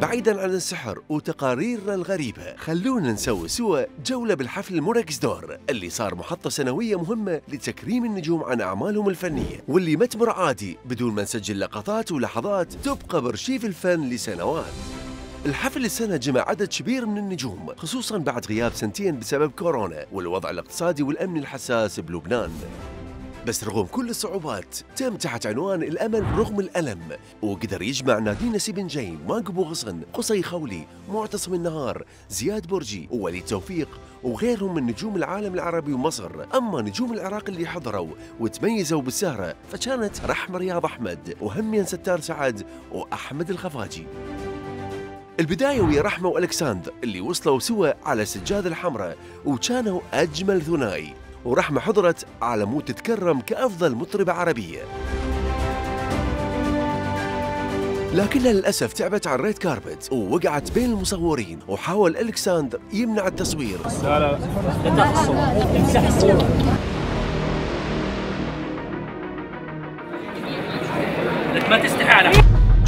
بعيدا عن السحر وتقاريرنا الغريبة. خلونا نسوي سوا جولة بالحفل الموركس دور اللي صار محطة سنوية مهمة لتكريم النجوم عن أعمالهم الفنية واللي ما تمر عادي بدون ما نسجل لقطات ولحظات تبقى برشيف الفن لسنوات. الحفل السنة جمع عدد كبير من النجوم خصوصا بعد غياب سنتين بسبب كورونا والوضع الاقتصادي والأمني الحساس بلبنان. بس رغم كل الصعوبات تم تحت عنوان الأمل رغم الألم. وقدر يجمع نادين نسيب نجيم ماغي أبو غصن قصي خولي معتصم النهار زياد برجي ووليد توفيق وغيرهم من نجوم العالم العربي ومصر. أما نجوم العراق اللي حضروا وتميزوا بالسهرة فكانت رحمة رياض أحمد وهمين ستار سعد وأحمد الخفاجي. البداية ويا رحمة وألكساندر اللي وصلوا سوا على السجادة الحمراء وكانوا أجمل ثنائي. ورحمة حضرت على مود تتكرم كأفضل مطربة عربية لكنها للأسف تعبت على الريد كاربت ووقعت بين المصورين وحاول ألكساندر يمنع التصوير. ما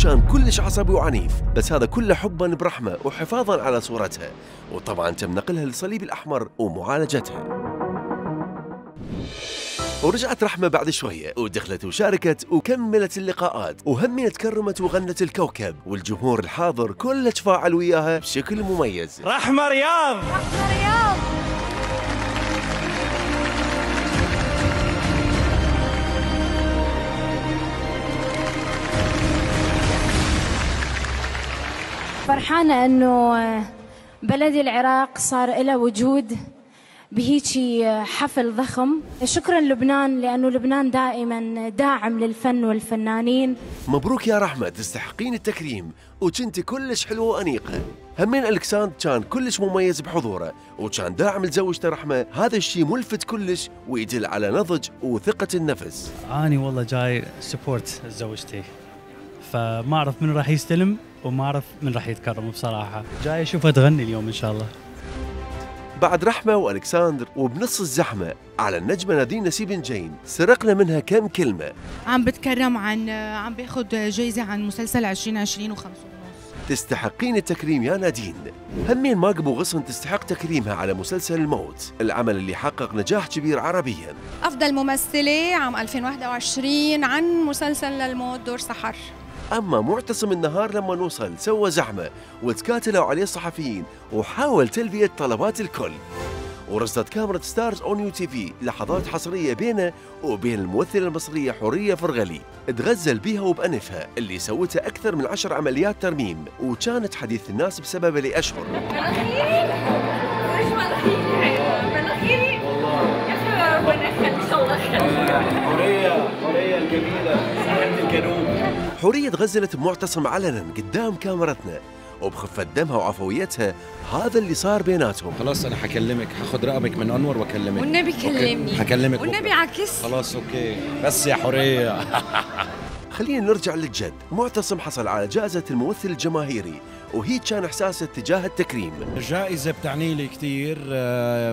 كان كلش عصبي وعنيف بس هذا كله حبا برحمة وحفاظا على صورتها وطبعا تم نقلها للصليب الأحمر ومعالجتها. ورجعت رحمة بعد شوية. ودخلت وشاركت وكملت اللقاءات. وهمين تكرمت وغنت الكوكب. والجمهور الحاضر كله تفاعل وياها بشكل مميز. رحمة رياض! فرحانة أنه بلدي العراق صار له وجود. بهيجي حفل ضخم. شكرا لبنان لأنه لبنان دائما داعم للفن والفنانين. مبروك يا رحمة تستحقين التكريم وكنتي كلش حلوة وأنيقة همين ألكساندر كان كلش مميز بحضوره وكان داعم لزوجته رحمة. هذا الشيء ملفت كلش ويدل على نضج وثقة النفس. أني والله جاي سبورت زوجتي فما أعرف من راح يستلم وما أعرف من راح يتكرم بصراحة. جاي أشوفها تغني اليوم إن شاء الله. بعد رحمة وألكساندر وبنص الزحمة على النجمة نادين نسيب جين. سرقنا منها كم كلمة؟ عم بتكرم عن عم باخذ جايزة عن مسلسل 2020 وخمسة ونص. تستحقين التكريم يا نادين. همين ماق ابو غصن تستحق تكريمها على مسلسل الموت العمل اللي حقق نجاح كبير عربيا. أفضل ممثلة عام 2021 عن مسلسل للموت دور سحر. اما معتصم النهار لمن وصل سوى زحمه وتكاتلوا عليه الصحفيين وحاول تلبيه طلبات الكل ورصدت كاميرا Stars on UTV لحظات حصريه بينه وبين الممثله المصريه حوريه فرغلي تغزل بيها وبانفها اللي سوتها أكثر من عشر عمليات ترميم وكانت حديث الناس بسببها لاشهر حورية حورية الجميلة ساحرة الجنوب حورية تغزلت بمعتصم علنا قدام كاميرتنا وبخفة دمها وعفويتها هذا اللي صار بيناتهم. خلاص أنا حكلمك. هاخد رقمك من أنور وأكلمك. والنبي؟ كلمني. حكلمك والنبي. عكس خلاص أوكي. بس يا حورية. خلينا نرجع للجد. معتصم حصل على جائزة الممثل الجماهيري وهي كان إحساسه تجاه التكريم. الجائزة بتعني لي كثير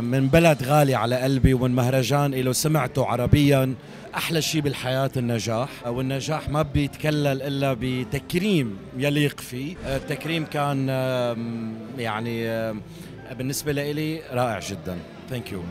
من بلد غالي على قلبي ومن مهرجان له سمعته عربيا. أحلى شيء بالحياة النجاح والنجاح ما بيتكلل إلا بتكريم يليق فيه. التكريم كان يعني بالنسبة لي رائع جدا. ثانك يو